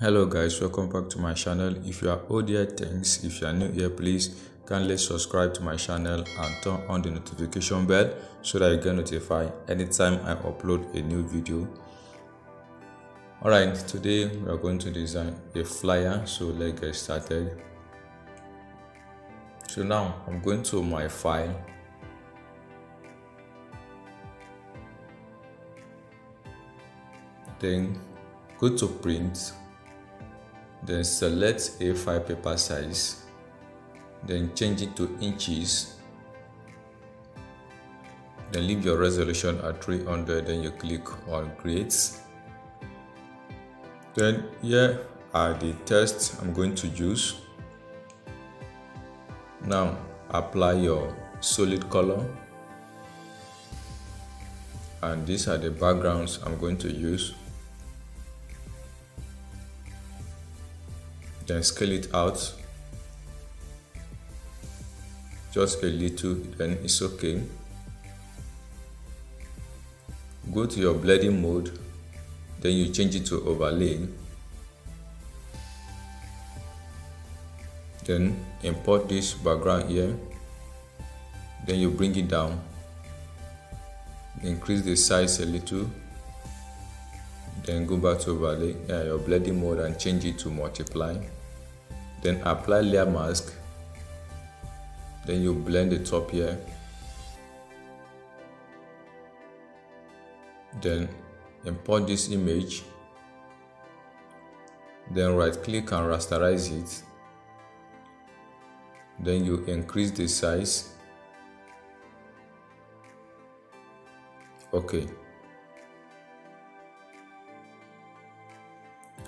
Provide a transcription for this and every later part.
hello guys welcome back to my channel. If you are old here thanks. If you are new here please kindly subscribe to my channel and turn on the notification bell so that you get notified anytime i upload a new video. All right today we are going to design a flyer. So let's get started. So now i'm going to my file. Then go to print then select A5 paper size. Then change it to inches. Then leave your resolution at 300 then you click on create then here are the tests I'm going to use. Now apply your solid color. And these are the backgrounds I'm going to use then scale it out. Just a little then it's okay. Go to your blending mode then you change it to overlay. Then import this background here. Then you bring it down. Increase the size a little. Then go back to overlay uh, your blending mode and change it to multiply then apply layer mask. Then you blend the top here. Then import this image. Then right click and rasterize it. Then you increase the size. Okay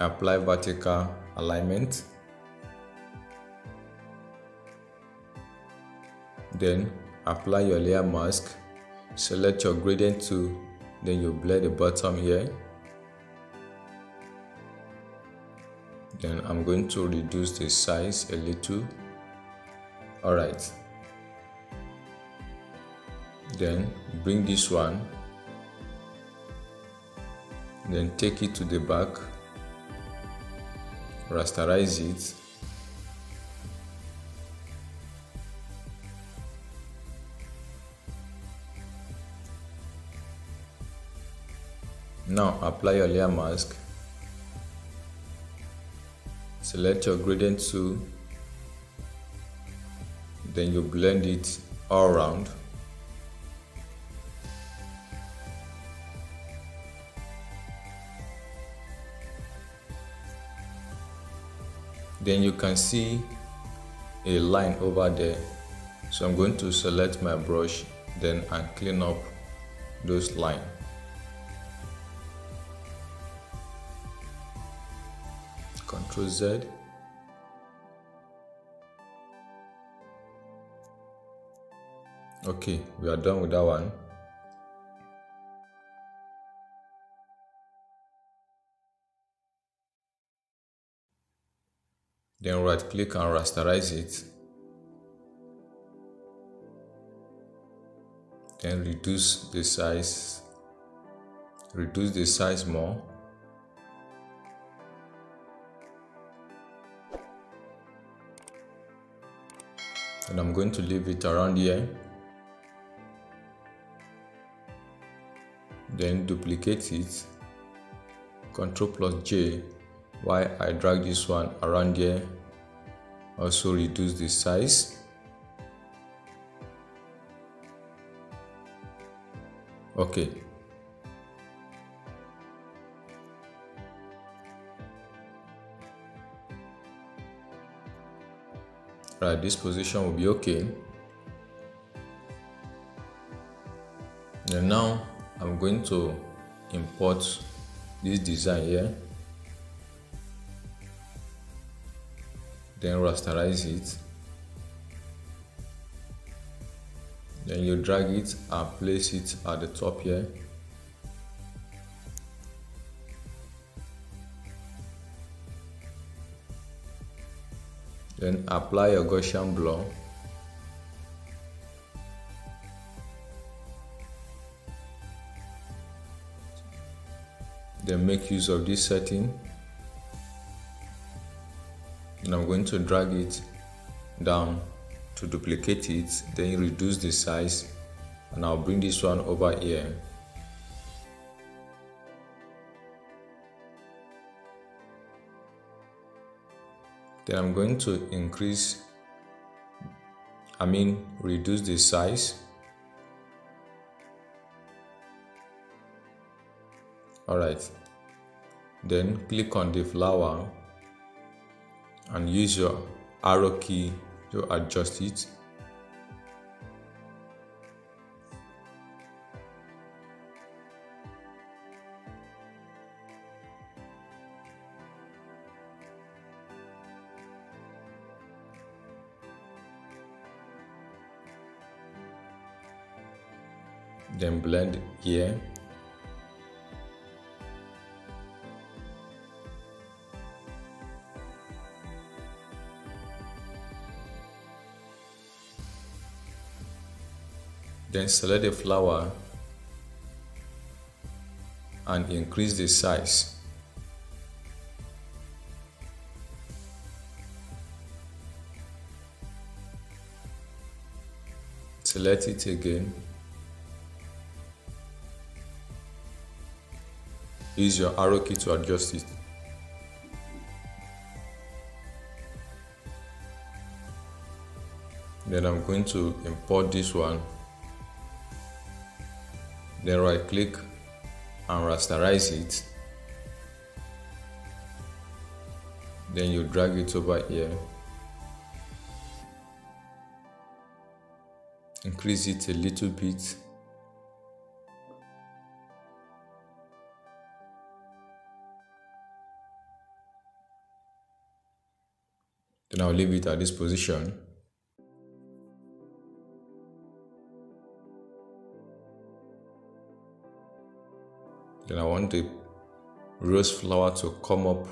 apply vertical alignment then apply your layer mask select your gradient tool then you blend the bottom here. Then I'm going to reduce the size a little. Alright. Then bring this one. Then take it to the back. Rasterize it Now apply your layer mask. Select your gradient tool. Then you blend it all around. Then you can see a line over there. So I'm going to select my brush then and clean up those lines. Ctrl Z. Okay, we are done with that one. Then right click and rasterize it. Then reduce the size, reduce the size more. And I'm going to leave it around here. Then duplicate it. Ctrl plus J. While I drag this one around here? Also reduce the size. Okay right this position will be okay. And now I'm going to import this design here. Then rasterize it. Then you drag it and place it at the top here then apply your Gaussian blur. Then make use of this setting. And I'm going to drag it down to duplicate it then reduce the size. And I'll bring this one over here then I'm going to increase I mean reduce the size. Alright. Then click on the flower and use your arrow key to adjust it then blend here. Then select the flower and increase the size. Select it again use your arrow key to adjust it. Then I'm going to import this one. Then right click and rasterize it. Then you drag it over here. Increase it a little bit then I'll leave it at this position. Then I want the rose flower to come up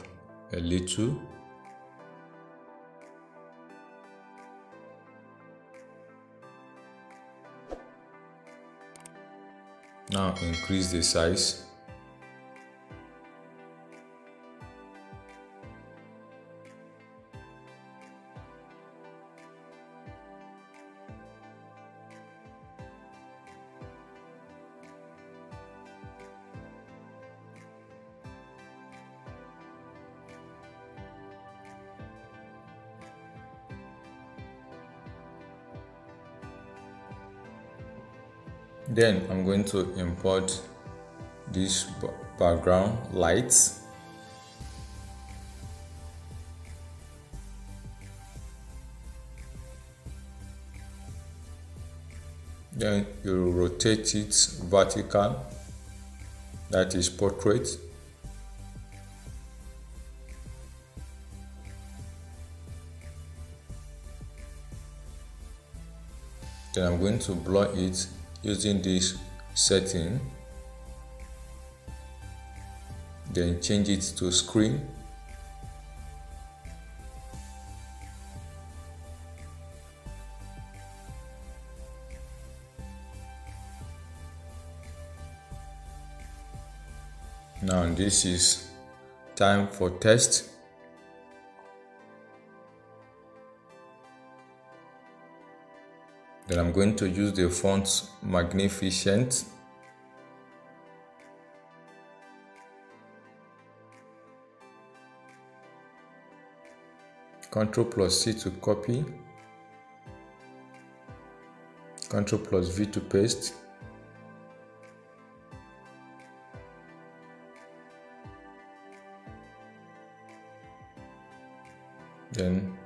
a little. Now increase the size going to import this background lights. Then you rotate it vertical that is portrait. Then I'm going to blur it using this setting then change it to screen. Now this is time for test then I'm going to use the font magnificent. Ctrl plus C to copy. Ctrl plus V to paste. Then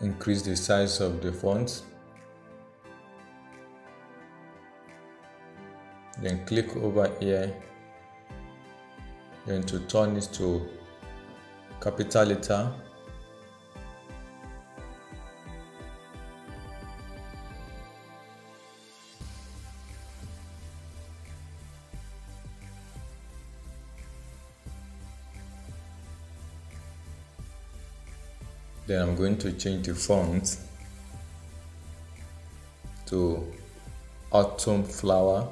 increase the size of the font then click over here. Then to turn it to capital letter. Then I'm going to change the font to autumn flower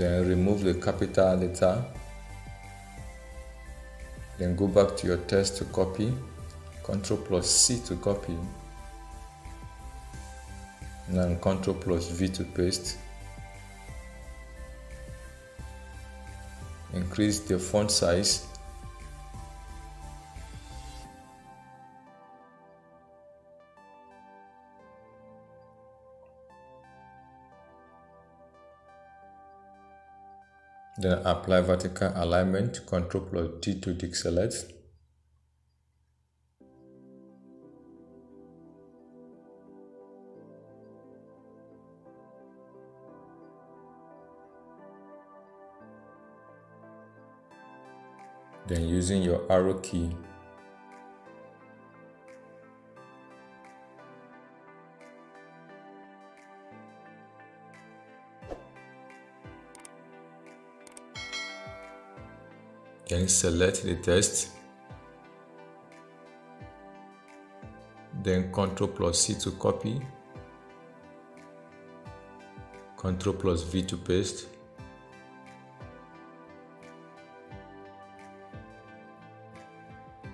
then remove the capital letter then go back to your text to copy Ctrl plus C to copy and Ctrl plus V to paste. Increase the font size. Then apply vertical alignment Ctrl plus D to deselect then using your arrow key then select the text then Ctrl plus C to copy. Ctrl plus V to paste.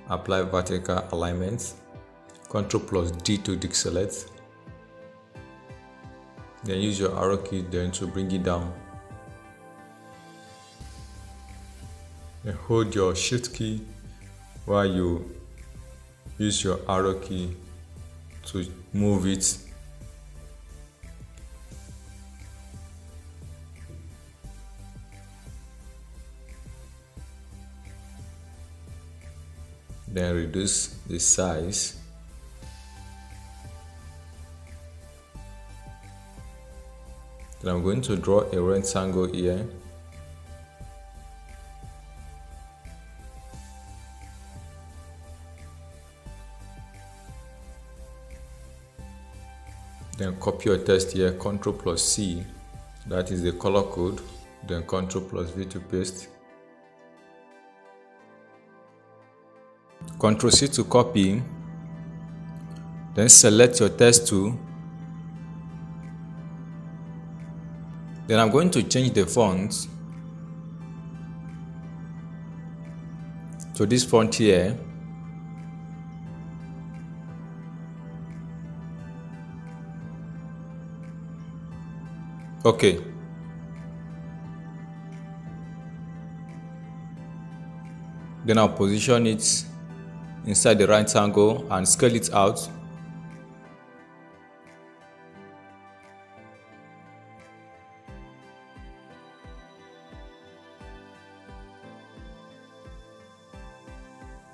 Apply vertical alignment. Ctrl plus D to deselect. Then use your arrow key then to bring it down and hold your shift key while you use your arrow key to move it. Then reduce the size. Then I'm going to draw a rectangle here then copy your text here Ctrl plus C. That is the color code. Then Ctrl plus V to paste. Ctrl C to copy. Then select your text tool. Then I'm going to change the font to this font here okay then I'll position it inside the right angle and scale it out.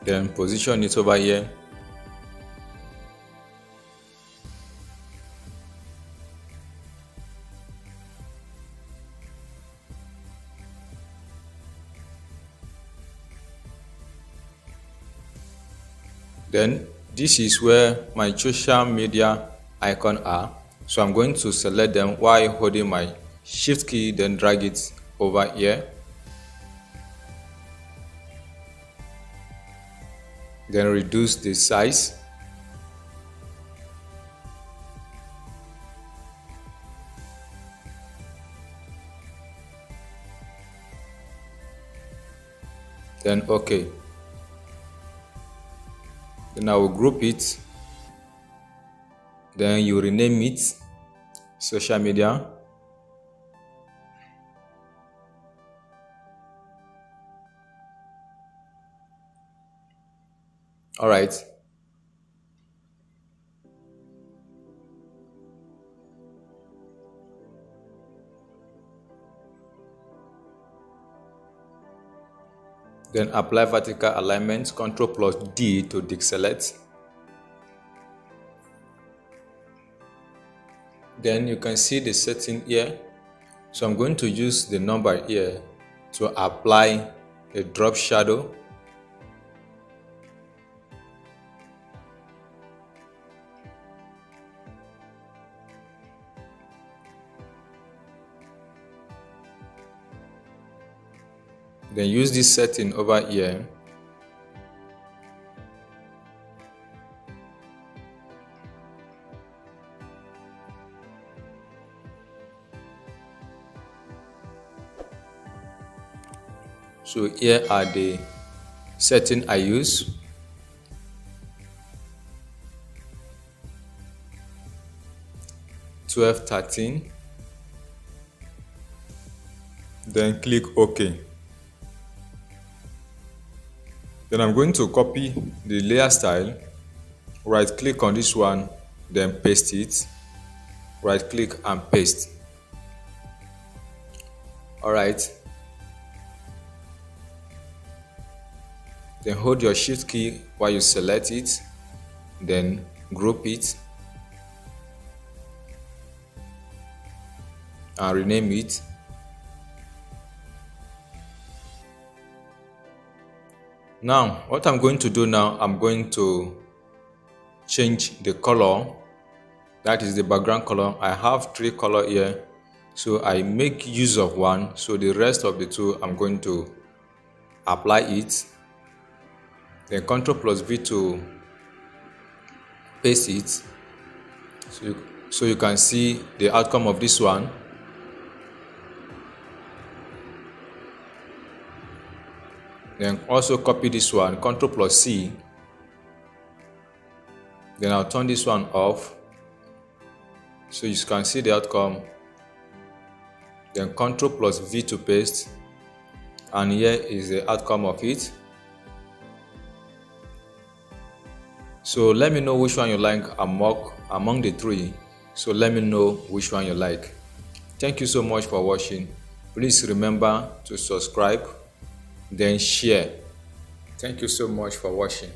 Then position it over here then this is where my social media icon are. So i'm going to select them while holding my shift key then drag it over here. Then reduce the size. Then okay then I will group it. Then you rename it social media. All right then apply vertical alignment Ctrl plus D to deselect. Then you can see the setting here. So I'm going to use the number here to apply a drop shadow then use this setting over here. So here are the setting I use. Twelve thirteen. Then click OK then I'm going to copy the layer style right click on this one then paste it. Right click and paste. Alright then hold your shift key while you select it then group it and rename it now what I'm going to do now I'm going to change the color. That is the background color. I have three color here. So I make use of one. So the rest of the two I'm going to apply it. Then Ctrl plus V to paste it. So you, so you can see the outcome of this one then also copy this one Ctrl plus C. Then I'll turn this one off. So you can see the outcome. Then Ctrl plus V to paste. And here is the outcome of it. So let me know which one you like among among the three. So let me know which one you like. Thank you so much for watching. Please remember to subscribe then share. Thank you so much for watching